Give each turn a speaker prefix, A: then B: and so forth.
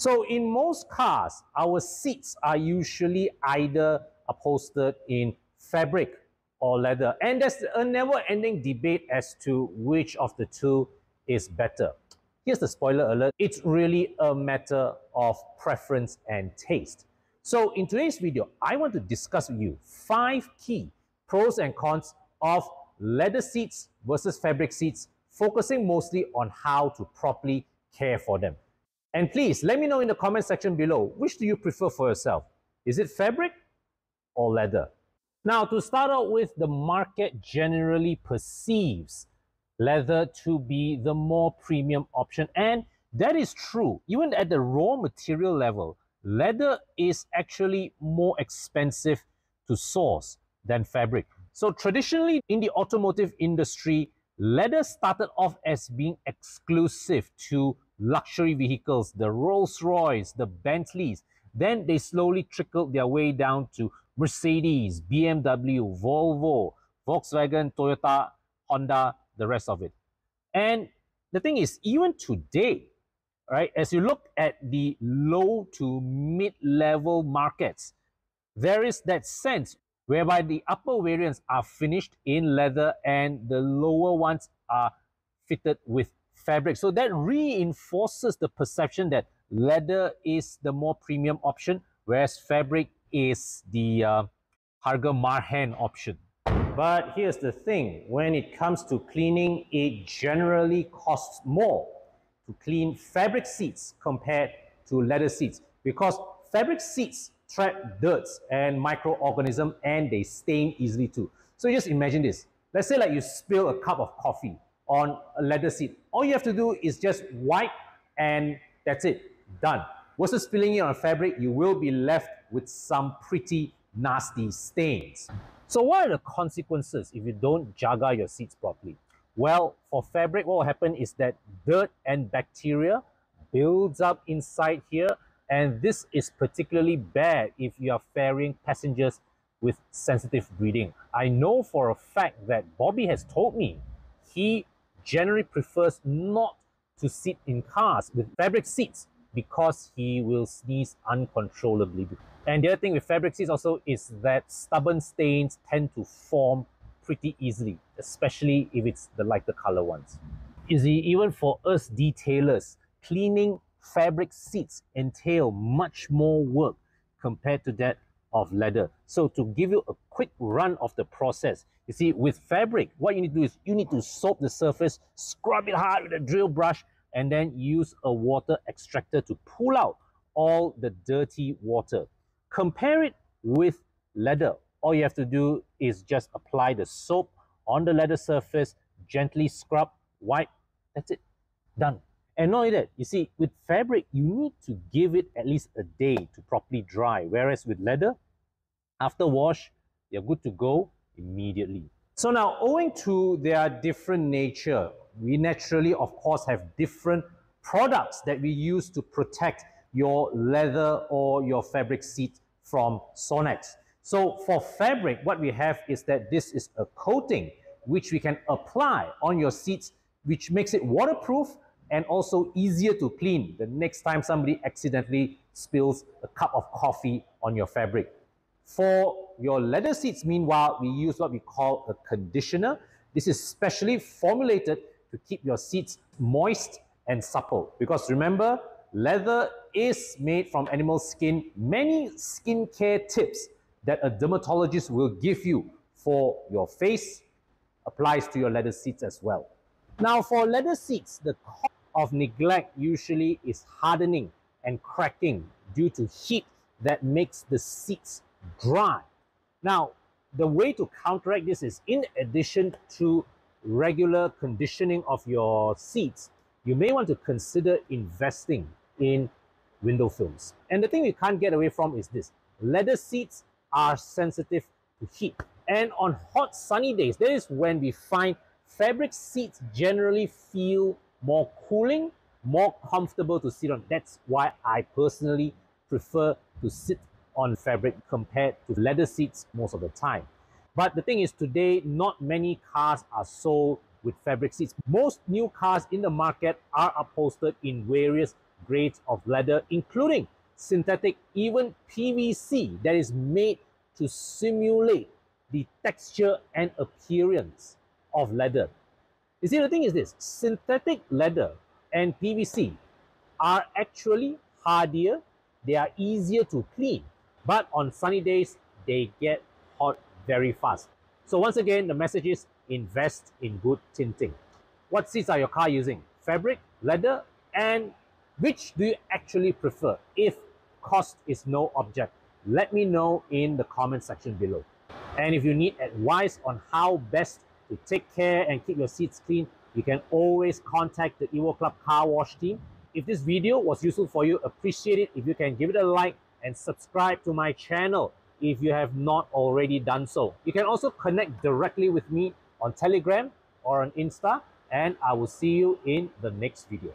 A: So in most cars, our seats are usually either upholstered in fabric or leather. And there's a never-ending debate as to which of the two is better. Here's the spoiler alert. It's really a matter of preference and taste. So in today's video, I want to discuss with you five key pros and cons of leather seats versus fabric seats, focusing mostly on how to properly care for them. And please let me know in the comment section below, which do you prefer for yourself? Is it fabric or leather? Now, to start out with, the market generally perceives leather to be the more premium option. And that is true. Even at the raw material level, leather is actually more expensive to source than fabric. So traditionally in the automotive industry, leather started off as being exclusive to luxury vehicles, the Rolls-Royce, the Bentleys. Then they slowly trickled their way down to Mercedes, BMW, Volvo, Volkswagen, Toyota, Honda, the rest of it. And the thing is, even today, right, as you look at the low to mid-level markets, there is that sense whereby the upper variants are finished in leather and the lower ones are fitted with fabric. So that reinforces the perception that leather is the more premium option, whereas fabric is the uh, Harga Marhan option. But here's the thing, when it comes to cleaning, it generally costs more to clean fabric seats compared to leather seats because fabric seats trap dirt and microorganisms and they stain easily too. So just imagine this. Let's say like you spill a cup of coffee on a leather seat. All you have to do is just wipe and that's it, done. Versus spilling it on fabric, you will be left with some pretty nasty stains. So what are the consequences if you don't jaga your seats properly? Well, for fabric, what will happen is that dirt and bacteria builds up inside here and this is particularly bad if you are ferrying passengers with sensitive breathing. I know for a fact that Bobby has told me he generally prefers not to sit in cars with fabric seats because he will sneeze uncontrollably. And the other thing with fabric seats also is that stubborn stains tend to form pretty easily, especially if it's the lighter color ones. You see, even for us detailers, cleaning fabric seats entail much more work compared to that of leather. So to give you a quick run of the process, you see with fabric, what you need to do is you need to soap the surface, scrub it hard with a drill brush, and then use a water extractor to pull out all the dirty water. Compare it with leather. All you have to do is just apply the soap on the leather surface, gently scrub, wipe, that's it, done. And not only that, you see, with fabric, you need to give it at least a day to properly dry. Whereas with leather, after wash, you're good to go immediately. So now, owing to their different nature, we naturally, of course, have different products that we use to protect your leather or your fabric seat from SONAX. So for fabric, what we have is that this is a coating which we can apply on your seats, which makes it waterproof and also easier to clean the next time somebody accidentally spills a cup of coffee on your fabric. For your leather seats, meanwhile, we use what we call a conditioner. This is specially formulated to keep your seats moist and supple. Because remember, leather is made from animal skin. Many skincare tips that a dermatologist will give you for your face applies to your leather seats as well. Now for leather seats, the of neglect usually is hardening and cracking due to heat that makes the seats dry. Now, the way to counteract this is in addition to regular conditioning of your seats, you may want to consider investing in window films. And the thing you can't get away from is this. Leather seats are sensitive to heat. And on hot sunny days, that is when we find fabric seats generally feel more cooling, more comfortable to sit on. That's why I personally prefer to sit on fabric compared to leather seats most of the time. But the thing is today, not many cars are sold with fabric seats. Most new cars in the market are upholstered in various grades of leather, including synthetic, even PVC that is made to simulate the texture and appearance of leather. You see, the thing is this, synthetic leather and PVC are actually hardier, they are easier to clean, but on sunny days, they get hot very fast. So once again, the message is invest in good tinting. What seats are your car using? Fabric, leather, and which do you actually prefer if cost is no object? Let me know in the comment section below. And if you need advice on how best to take care and keep your seats clean, you can always contact the EvoClub Car Wash team. If this video was useful for you, appreciate it if you can give it a like and subscribe to my channel if you have not already done so. You can also connect directly with me on Telegram or on Insta and I will see you in the next video.